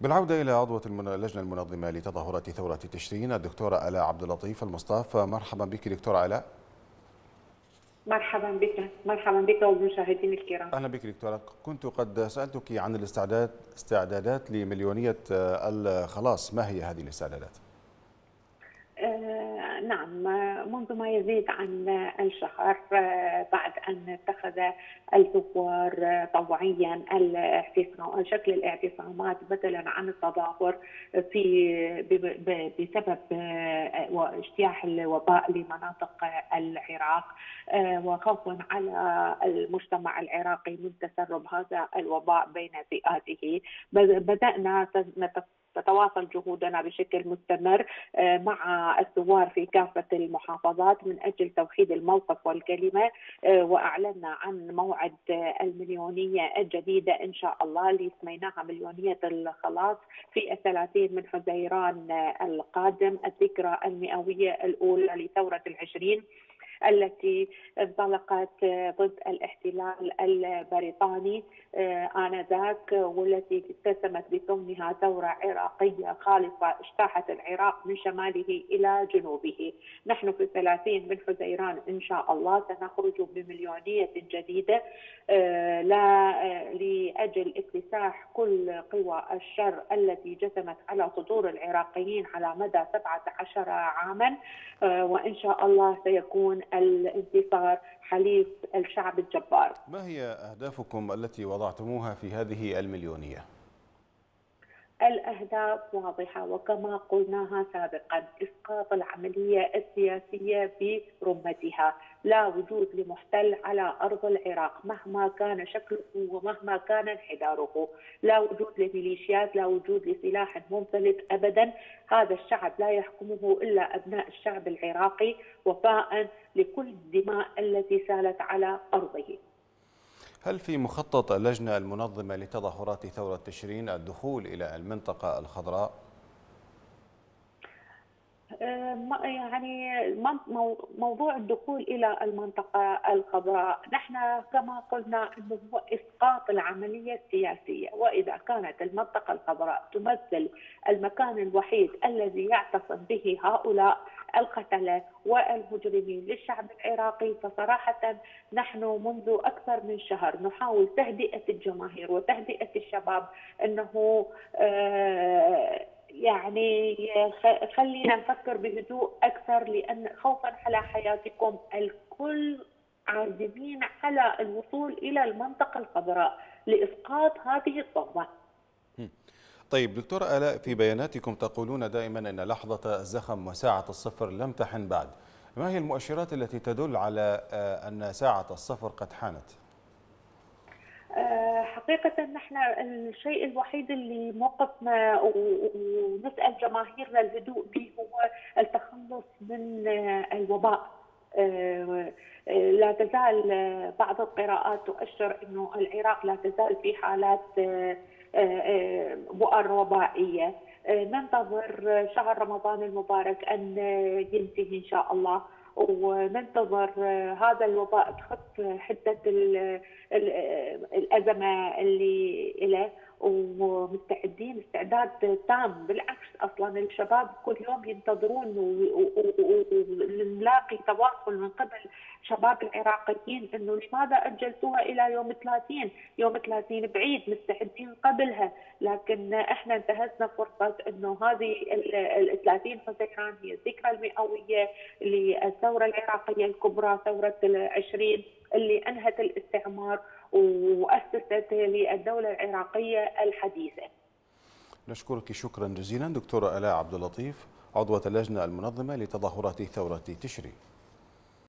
بالعودة إلى عضوة اللجنة المنظمة لتظاهرات ثورة تشرين الدكتورة آلاء عبد اللطيف المصطاف مرحبا بك دكتورة آلاء مرحبا بك مرحبا بك وبالمشاهدين الكرام. أهلا بك دكتورة. كنت قد سألتك عن الاستعداد استعدادات لمليونية الخلاص. ما هي هذه الاستعدادات؟ آه نعم منذ ما يزيد عن الشهر بعد أن اتخذ الثوار طوعيا الاعتصام شكل الاعتصامات بدلا عن التظاهر في بسبب اجتياح الوباء لمناطق العراق وخوفا على المجتمع العراقي من تسرب هذا الوباء بين فئاته. بدأنا تتواصل جهودنا بشكل مستمر مع الثوار في كافة المحافظات من أجل توحيد الموقف والكلمة وأعلنا عن موعد المليونية الجديدة إن شاء الله اللي سميناها مليونية الخلاص في الثلاثين من حزيران القادم الذكرى المئوية الأولى لثورة العشرين. التي انطلقت ضد الاحتلال البريطاني آنذاك والتي اتسمت بكونها ثورة عراقية خالصة اجتاحت العراق من شماله إلى جنوبه. نحن في الثلاثين من حزيران إن شاء الله سنخرج بمليونية جديدة لا لأجل اكتساح كل قوى الشر التي جثمت على صدور العراقيين على مدى 17 عاما وإن شاء الله سيكون الانتصار حليف الشعب الجبار ما هي أهدافكم التي وضعتموها في هذه المليونية؟ الأهداف واضحة وكما قلناها سابقا إسقاط العملية السياسية برمتها. لا وجود لمحتل على أرض العراق مهما كان شكله ومهما كان انحداره. لا وجود لميليشيات لا وجود لسلاح ممتلك أبدا. هذا الشعب لا يحكمه إلا أبناء الشعب العراقي وفاء لكل الدماء التي سالت على أرضه. هل في مخطط اللجنة المنظمة لتظاهرات ثورة تشرين الدخول إلى المنطقة الخضراء؟ يعني موضوع الدخول إلى المنطقة الخضراء نحن كما قلنا إنه هو إسقاط العملية السياسية وإذا كانت المنطقة الخضراء تمثل المكان الوحيد الذي يعتصم به هؤلاء القتلة والمجرمين للشعب العراقي. فصراحة نحن منذ أكثر من شهر نحاول تهدئة الجماهير وتهدئة الشباب إنه آه يعني خلينا نفكر بهدوء أكثر لأن خوفا على حياتكم الكل. عازمين على الوصول إلى المنطقة الخضراء لإسقاط هذه الطغمه. طيب دكتور آلاء في بياناتكم تقولون دائما أن لحظة الزخم وساعة الصفر لم تحن بعد ما هي المؤشرات التي تدل على أن ساعة الصفر قد حانت؟ حقيقة نحن الشيء الوحيد اللي موقفنا ونسأل جماهيرنا الهدوء به هو التخلص من الوباء لا تزال بعض القراءات تؤشر إنه العراق لا تزال في حالات بؤر وبائيه ننتظر شهر رمضان المبارك أن ينتهي إن شاء الله وننتظر هذا الوباء تخف حدة الأزمة اللي له ومستعدين استعداد تام. بالعكس أصلا الشباب كل يوم ينتظرون ونلاقي تواصل من قبل شباب العراقيين إنه لماذا أجلتوها إلى يوم 30 يوم 30 بعيد مستعدين قبلها لكن إحنا انتهزنا فرصة إنه هذه ال 30 فسيحان هي الذكرى المئوية للثورة العراقية الكبرى ثورة العشرين اللي أنهت الاستعمار وأسست للدولة العراقية الحديثة. نشكرك شكرا جزيلا دكتورة ألاء عبد اللطيف عضوة اللجنة المنظمة لتظاهرات ثورة تشرين.